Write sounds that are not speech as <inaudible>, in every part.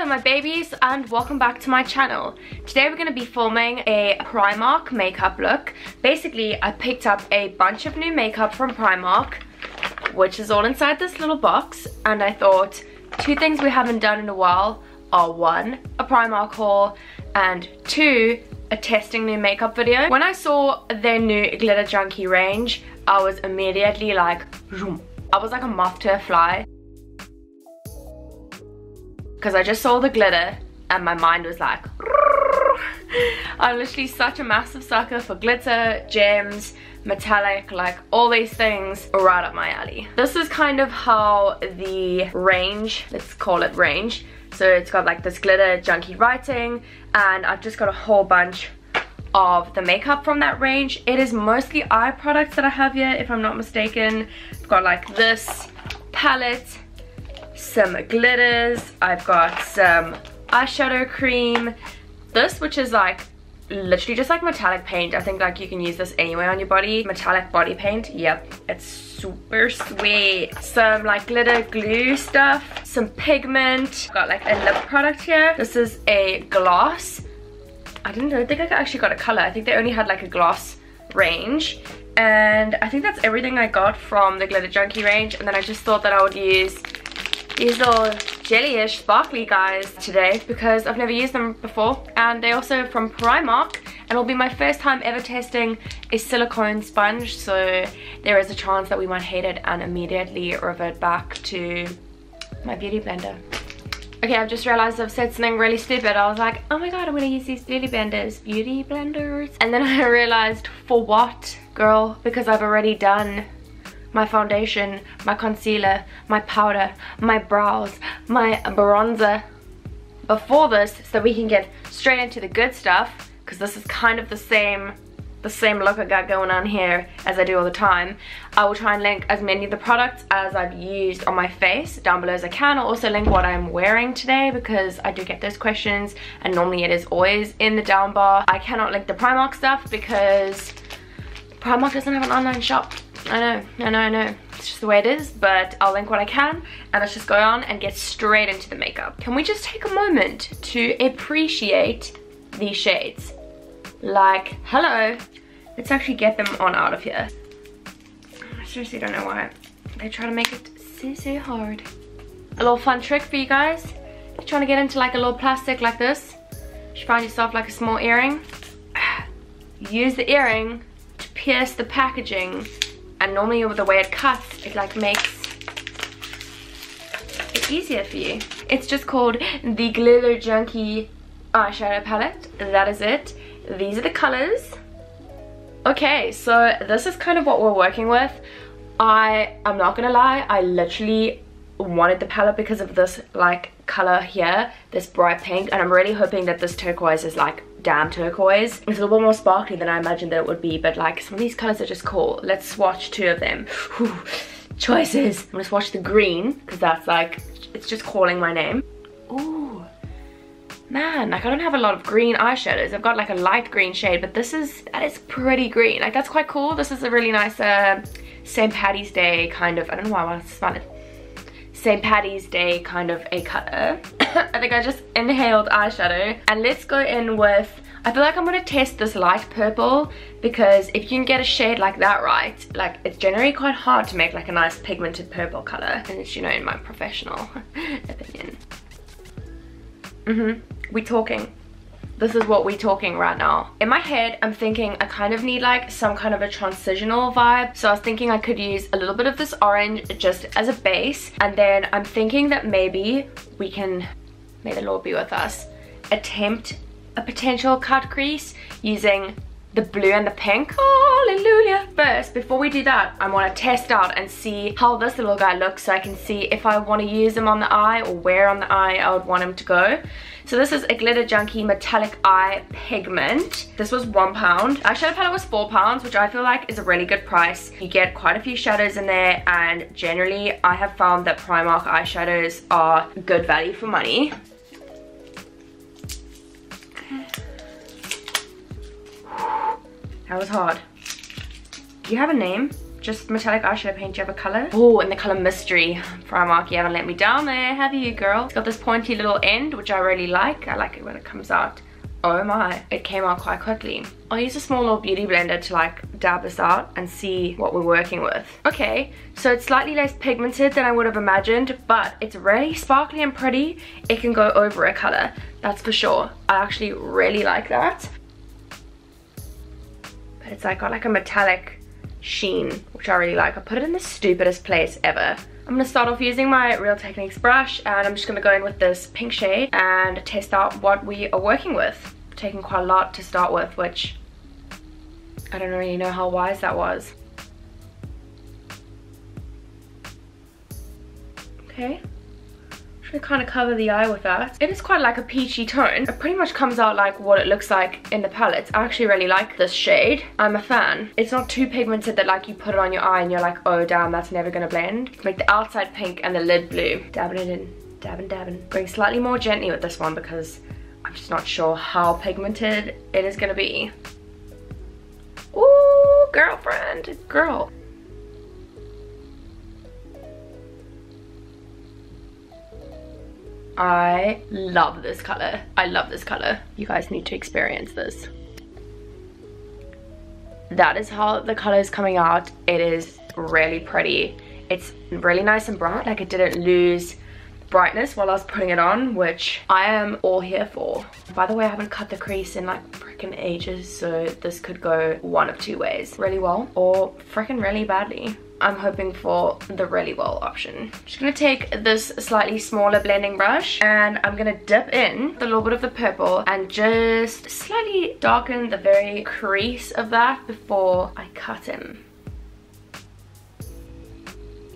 Hello my babies and welcome back to my channel. Today we're going to be filming a Primark makeup look. Basically I picked up a bunch of new makeup from Primark which is all inside this little box and I thought two things we haven't done in a while are one, a Primark haul and two, a testing new makeup video. When I saw their new Glitter Junkie range I was immediately like, I was like a moth to a fly because I just saw the glitter and my mind was like I'm literally such a massive sucker for glitter, gems, metallic, like all these things right up my alley. This is kind of how the range, let's call it range, so it's got like this glitter junkie writing and I've just got a whole bunch of the makeup from that range. It is mostly eye products that I have here if I'm not mistaken. I've got like this palette, some glitters. I've got some eyeshadow cream. This, which is like literally just like metallic paint. I think like you can use this anywhere on your body. Metallic body paint. Yep, it's super sweet. Some like glitter glue stuff. Some pigment. Got like a lip product here. This is a gloss. I didn't know, I think I actually got a color. I think they only had like a gloss range and I think that's everything I got from the Glitter Junkie range and then I just thought that I would use these little jellyish sparkly guys today because I've never used them before and they also from Primark and it'll be my first time ever testing a silicone sponge so there is a chance that we might hate it and immediately revert back to my beauty blender. Okay, I've just realized I've said something really stupid. I was like, oh my god, I'm gonna use these beauty blenders. Beauty blenders? And then <laughs> I realized, for what, girl? Because I've already done my foundation, my concealer, my powder, my brows, my bronzer before this so we can get straight into the good stuff because this is kind of the same the same look I got going on here as I do all the time. I will try and link as many of the products as I've used on my face down below as I can. I'll also link what I'm wearing today because I do get those questions and normally it is always in the down bar. I cannot link the Primark stuff because Primark doesn't have an online shop. I know, I know, I know. It's just the way it is, but I'll link what I can and let's just go on and get straight into the makeup. Can we just take a moment to appreciate these shades? Like, hello. Let's actually get them on out of here. I seriously don't know why they try to make it so, so hard. A little fun trick for you guys. If you're trying to get into like a little plastic like this, you find yourself like a small earring. <sighs> Use the earring to pierce the packaging and normally with the way it cuts it like makes it easier for you. It's just called the glitter junkie eyeshadow palette. That is it. These are the colors. Okay so this is kind of what we're working with. I i'm not gonna lie i literally wanted the palette because of this like color here this bright pink and i'm really hoping that this turquoise is like damn turquoise. It's a little bit more sparkly than I imagined that it would be, but like some of these colors are just cool. Let's swatch two of them. Whew. Choices. I'm gonna swatch the green, because that's like, it's just calling my name. Ooh, man, like I don't have a lot of green eyeshadows. I've got like a light green shade, but this is, that is pretty green. Like that's quite cool. This is a really nice uh, St. Patty's Day kind of, I don't know why I want to smell it. St. Patty's Day kind of a color. <laughs> I think I just inhaled eyeshadow. And let's go in with, I feel like I'm gonna test this light purple because if you can get a shade like that right, like it's generally quite hard to make like a nice pigmented purple color. And it's, you know, in my professional <laughs> opinion. Mm-hmm, we talking this is what we're talking right now. In my head, I'm thinking I kind of need like some kind of a transitional vibe. So I was thinking I could use a little bit of this orange just as a base. And then I'm thinking that maybe we can, may the Lord be with us, attempt a potential cut crease using the blue and the pink. Hallelujah. First, before we do that, I want to test out and see how this little guy looks so I can see if I want to use him on the eye or where on the eye I would want him to go. So this is a Glitter Junkie Metallic Eye Pigment. This was one pound. Eyeshadow palette was four pounds, which I feel like is a really good price. You get quite a few shadows in there and generally I have found that Primark eyeshadows are good value for money. That was hard. You have a name? just metallic eyeshadow paint. Do you have a color? Oh, and the color Mystery Primark. You haven't let me down there, have you, girl? It's got this pointy little end, which I really like. I like it when it comes out. Oh my, it came out quite quickly. I'll use a small little beauty blender to like dab this out and see what we're working with. Okay, so it's slightly less pigmented than I would have imagined, but it's really sparkly and pretty. It can go over a color, that's for sure. I actually really like that. It's like got like a metallic sheen, which I really like. I put it in the stupidest place ever. I'm gonna start off using my Real Techniques brush and I'm just gonna go in with this pink shade and test out what we are working with. Taking quite a lot to start with, which I don't really know how wise that was. Okay. Kind of cover the eye with that. It is quite like a peachy tone. It pretty much comes out like what it looks like in the palette. I actually really like this shade. I'm a fan. It's not too pigmented that like you put it on your eye and you're like, oh damn, that's never gonna blend. Make the outside pink and the lid blue. Dabbing it in, dabbing, dabbing. Going slightly more gently with this one because I'm just not sure how pigmented it is gonna be. Ooh, girlfriend, girl. I love this color. I love this color. You guys need to experience this. That is how the color is coming out. It is really pretty. It's really nice and bright. Like it didn't lose brightness while I was putting it on, which I am all here for. By the way, I haven't cut the crease in like freaking ages, so this could go one of two ways. Really well or freaking really badly. I'm hoping for the really well option. Just gonna take this slightly smaller blending brush and I'm gonna dip in a little bit of the purple and just slightly darken the very crease of that before I cut him.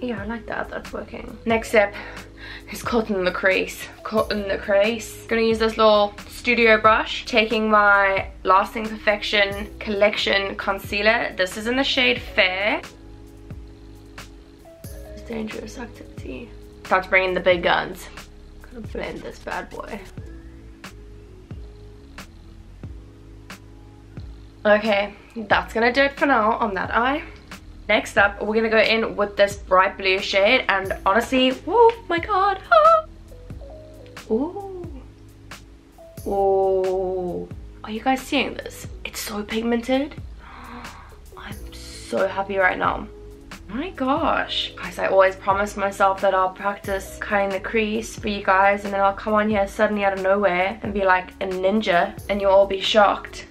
Yeah, I like that, that's working. Next step is cutting the crease. Cutting the crease. Gonna use this little studio brush, taking my Lasting Perfection Collection Concealer. This is in the shade Fair dangerous activity. Start bringing the big guns. Gonna blend this bad boy. Okay, that's gonna do it for now on that eye. Next up, we're gonna go in with this bright blue shade and honestly, oh my god. Ah. <laughs> Ooh. Oh. Are you guys seeing this? It's so pigmented. <gasps> I'm so happy right now my gosh. Guys i always promise myself that i'll practice cutting the crease for you guys and then i'll come on here suddenly out of nowhere and be like a ninja and you'll all be shocked.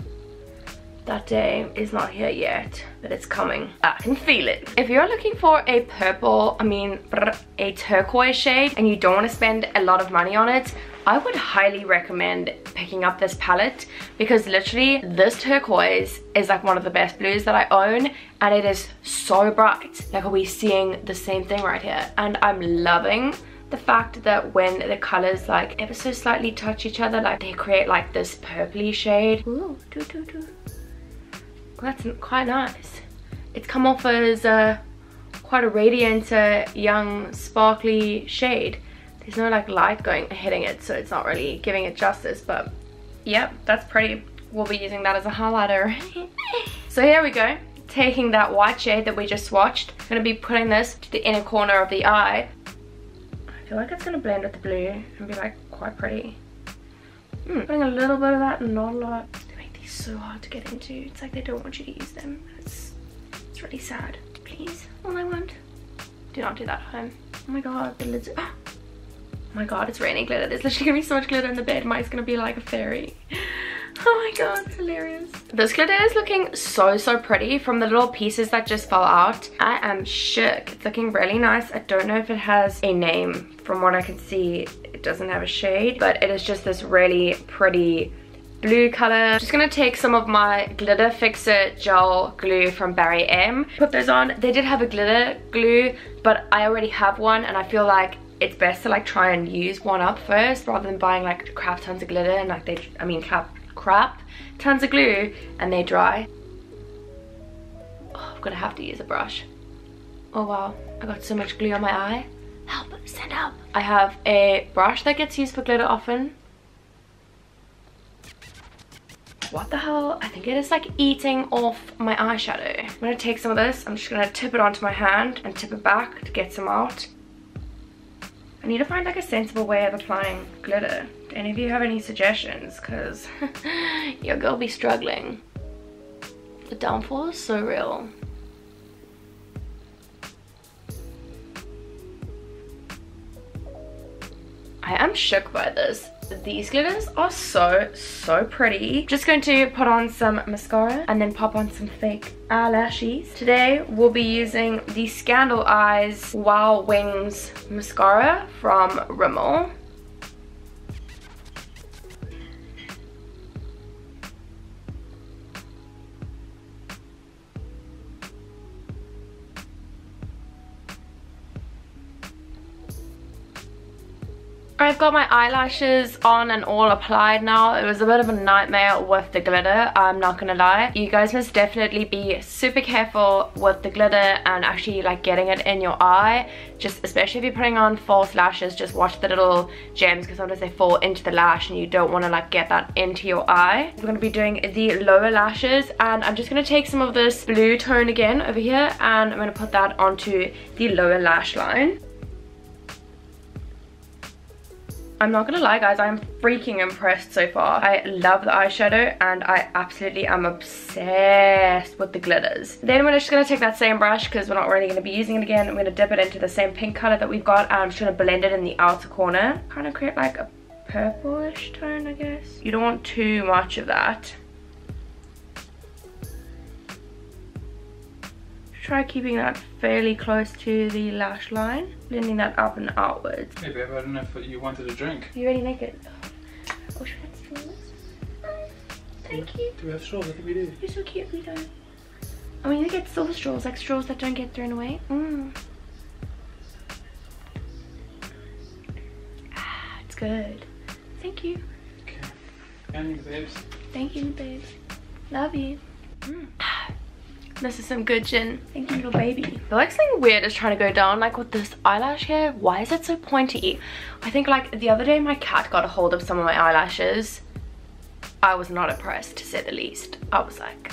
That day is not here yet but it's coming. I can feel it. If you're looking for a purple i mean a turquoise shade and you don't want to spend a lot of money on it I would highly recommend picking up this palette because literally this turquoise is like one of the best blues that I own and it is so bright. Like are we seeing the same thing right here? And I'm loving the fact that when the colors like ever so slightly touch each other like they create like this purpley shade. Ooh, that's quite nice. It's come off as a, quite a radiant, uh, young, sparkly shade there's no like light going hitting it so it's not really giving it justice but yep that's pretty we'll be using that as a highlighter. <laughs> So here we go taking that white shade that we just swatched I'm gonna be putting this to the inner corner of the eye. I feel like it's gonna blend with the blue and be like quite pretty. Hmm. putting a little bit of that not a lot. They make these so hard to get into. It's like they don't want you to use them. It's it's really sad. Please all I want. Do not do that at home. Oh my god the lids <gasps> ah my god, it's raining glitter. There's literally gonna be so much glitter in the bed. Mike's gonna be like a fairy. <laughs> Oh my god, hilarious. This glitter is looking so, so pretty from the little pieces that just fell out. I am shook. It's looking really nice. I don't know if it has a name. From what I can see, it doesn't have a shade, but it is just this really pretty blue color. Just gonna take some of my glitter fixer gel glue from Barry M. Put those on. They did have a glitter glue, but I already have one and I feel like it's best to like try and use one up first rather than buying like crap tons of glitter and like they I mean crap crap tons of glue and they dry oh, I'm gonna have to use a brush oh wow I got so much glue on my eye help send help I have a brush that gets used for glitter often what the hell? I think it is like eating off my eyeshadow. I'm gonna take some of this. I'm just gonna tip it onto my hand and tip it back to get some out. I need to find like a sensible way of applying glitter. Do any of you have any suggestions? Because <laughs> your girl be struggling. The downfall is so real. I am shook by this. These glitters are so, so pretty. Just going to put on some mascara and then pop on some fake eyelashes. Today we'll be using the Scandal Eyes Wow Wings mascara from Rimmel. I've got my eyelashes on and all applied now. It was a bit of a nightmare with the glitter, I'm not gonna lie. You guys must definitely be super careful with the glitter and actually like getting it in your eye. Just especially if you're putting on false lashes, just watch the little gems because sometimes they fall into the lash and you don't wanna like get that into your eye. We're gonna be doing the lower lashes and I'm just gonna take some of this blue tone again over here and I'm gonna put that onto the lower lash line. I'm not gonna lie guys, I'm freaking impressed so far. I love the eyeshadow and I absolutely am obsessed with the glitters. Then we're just gonna take that same brush because we're not really gonna be using it again. I'm gonna dip it into the same pink color that we've got and I'm just gonna blend it in the outer corner. Kind of create like a purplish tone, I guess. You don't want too much of that. Try keeping that fairly close to the lash line, blending that up and outwards. Hey babe, I don't know if you wanted a drink. You ready naked? Oh, should I straws? Thank you. Do we have straws? I think we do. You're so cute, we don't. I mean, you get silver straws, like straws that don't get thrown away. Mm. Ah, it's good. Thank you. Okay. And the babes. Thank you, babes. Love you. Mm. This is some good gin. Thank you, little baby. I feel like something weird is trying to go down, like with this eyelash here. Why is it so pointy? I think like the other day my cat got a hold of some of my eyelashes. I was not impressed, to say the least. I was like,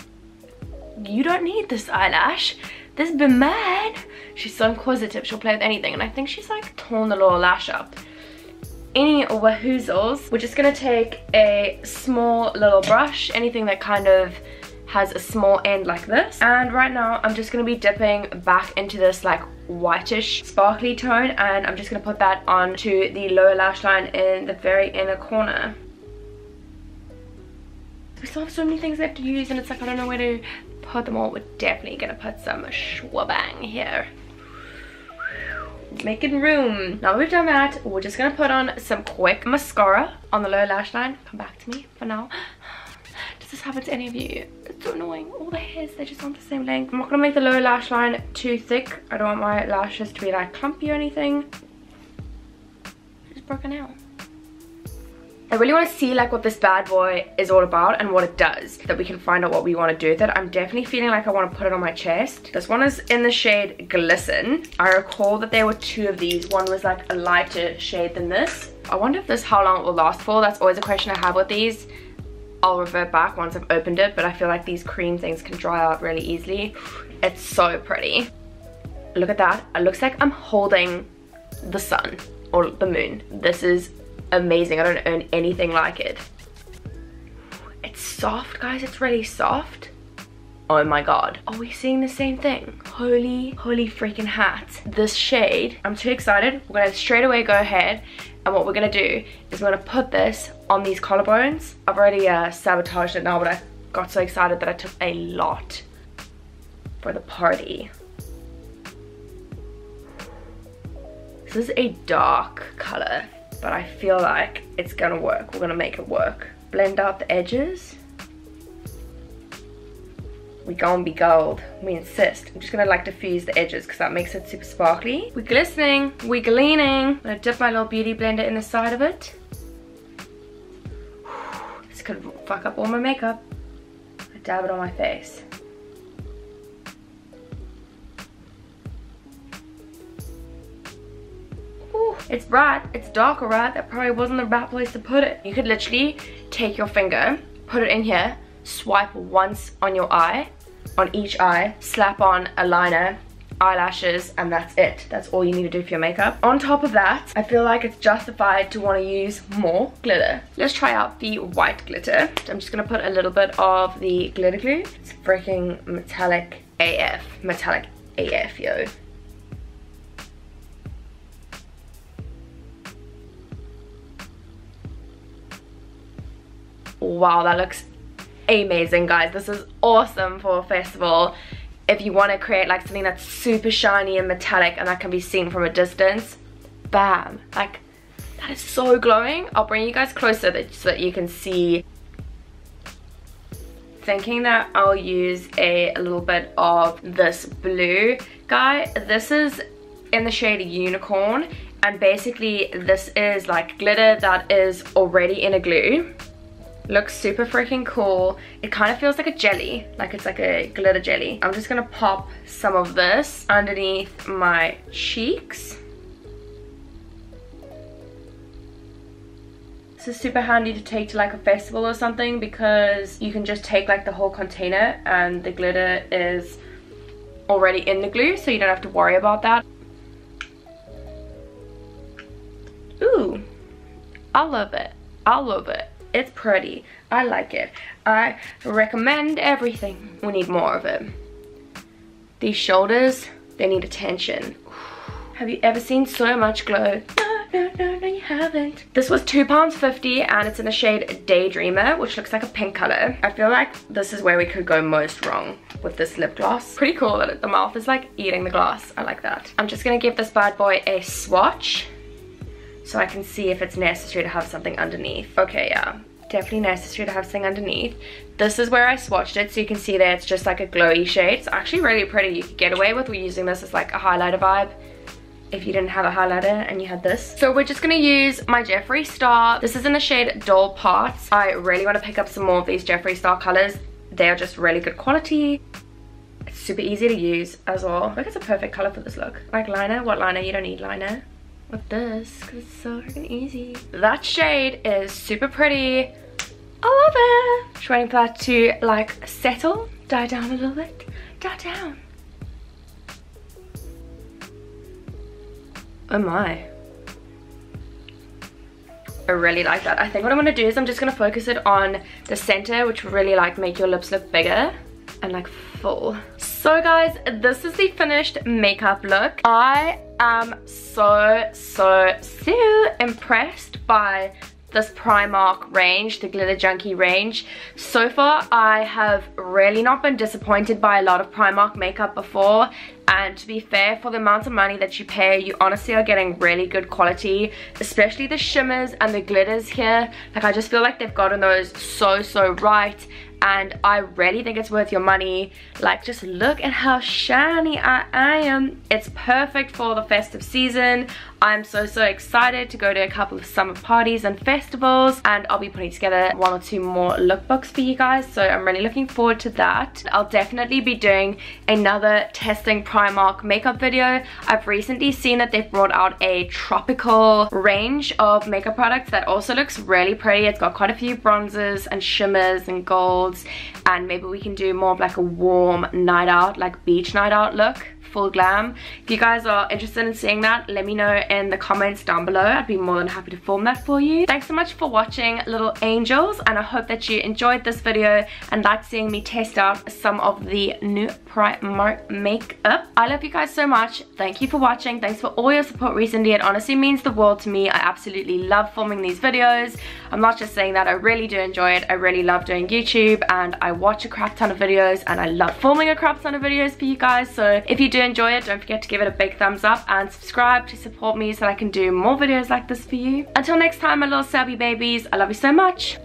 you don't need this eyelash. This been mad. She's so inquisitive. She'll play with anything. And I think she's like torn the lower lash up any wahoozles we're just gonna take a small little brush anything that kind of has a small end like this. And right now I'm just going to be dipping back into this like whitish sparkly tone and I'm just going to put that onto the lower lash line in the very inner corner. We still have so many things left to use and it's like I don't know where to put them all. We're definitely going to put some schwabang here. Making room. Now that we've done that we're just gonna put on some quick mascara on the lower lash line. Come back to me for now does this happen to any of you so annoying. All the hairs, they're just on the same length. I'm not going to make the lower lash line too thick. I don't want my lashes to be like clumpy or anything. It's broken out. I really want to see like what this bad boy is all about and what it does that we can find out what we want to do with it. I'm definitely feeling like I want to put it on my chest. This one is in the shade Glisten. I recall that there were two of these. One was like a lighter shade than this. I wonder if this how long it will last for. That's always a question I have with these. I'll revert back once I've opened it, but I feel like these cream things can dry out really easily. It's so pretty. Look at that. It looks like I'm holding the sun or the moon. This is amazing. I don't own anything like it. It's soft, guys. It's really soft. Oh my god. Are we seeing the same thing? Holy, holy freaking hat. This shade, I'm too excited. We're gonna straight away go ahead and what we're gonna do is we're gonna put this on these collarbones. I've already uh, sabotaged it now, but I got so excited that I took a lot for the party. This is a dark color, but I feel like it's gonna work. We're gonna make it work. Blend out the edges we gonna be gold. We insist. I'm just gonna like diffuse the edges because that makes it super sparkly. We're glistening, we're gleaming. I'm gonna dip my little beauty blender in the side of it. <sighs> This could fuck up all my makeup. I dab it on my face. It's bright, it's darker, right? That probably wasn't the right place to put it. You could literally take your finger, put it in here, swipe once on your eye, on each eye, slap on a liner, eyelashes, and that's it. That's all you need to do for your makeup. On top of that, I feel like it's justified to want to use more glitter. Let's try out the white glitter. I'm just gonna put a little bit of the glitter glue. It's freaking metallic AF. Metallic AF, yo. wow that looks amazing guys. This is awesome for a festival. If you want to create like something that's super shiny and metallic and that can be seen from a distance bam. Like that is so glowing. I'll bring you guys closer so that you can see. Thinking that i'll use a, a little bit of this blue guy. This is in the shade unicorn and basically this is like glitter that is already in a glue looks super freaking cool it kind of feels like a jelly like it's like a glitter jelly i'm just gonna pop some of this underneath my cheeks This is super handy to take to like a festival or something because you can just take like the whole container and the glitter is already in the glue so you don't have to worry about that. Ooh, I love it. I love it. It's pretty. I like it. I recommend everything. We need more of it. These shoulders, they need attention. <sighs> Have you ever seen so much glow? <laughs> No, no, no, no, you haven't. This was £2.50 and it's in the shade Daydreamer, which looks like a pink color. I feel like this is where we could go most wrong with this lip gloss. Pretty cool that the mouth is like eating the glass. I like that. I'm just gonna give this bad boy a swatch so I can see if it's necessary to have something underneath. Okay, yeah, definitely necessary to have something underneath. This is where I swatched it, so you can see that it's just like a glowy shade. It's actually really pretty. You could get away with using this as like a highlighter vibe if you didn't have a highlighter and you had this. So we're just gonna use my Jeffree Star. This is in the shade Doll Parts. I really wanna pick up some more of these Jeffree Star colors. They are just really good quality. It's super easy to use as well. Look, it's a perfect color for this look. Like liner, what liner? You don't need liner with this because it's so freaking easy. That shade is super pretty. I love it. Just waiting for that to like settle, die down a little bit, die down. Oh my. I really like that. I think what I'm gonna do is I'm just gonna focus it on the center, which really like make your lips look bigger and like full. So guys, this is the finished makeup look. I am so, so, so impressed by this Primark range, the Glitter Junkie range. So far, I have really not been disappointed by a lot of Primark makeup before. And to be fair, for the amount of money that you pay, you honestly are getting really good quality, especially the shimmers and the glitters here. Like, I just feel like they've gotten those so, so right and I really think it's worth your money. Like just look at how shiny I, am. It's perfect for the festive season. I'm so, so excited to go to a couple of summer parties and festivals and I'll be putting together one or two more lookbooks for you guys. So I'm really looking forward to that. I'll definitely be doing another testing Primark makeup video. I've recently seen that they've brought out a tropical range of makeup products that also looks really pretty. It's got quite a few bronzes and shimmers and golds and maybe we can do more of like a warm night out, like beach night out look full glam. If you guys are interested in seeing that, let me know in the comments down below. I'd be more than happy to film that for you. Thanks so much for watching Little Angels and I hope that you enjoyed this video and liked seeing me test out some of the new Primark makeup. I love you guys so much. Thank you for watching. Thanks for all your support recently. It honestly means the world to me. I absolutely love filming these videos. I'm not just saying that. I really do enjoy it. I really love doing YouTube and I watch a crap ton of videos and I love filming a crap ton of videos for you guys. So if you do enjoy it, don't forget to give it a big thumbs up and subscribe to support me so I can do more videos like this for you. Until next time, my little Selby babies, I love you so much.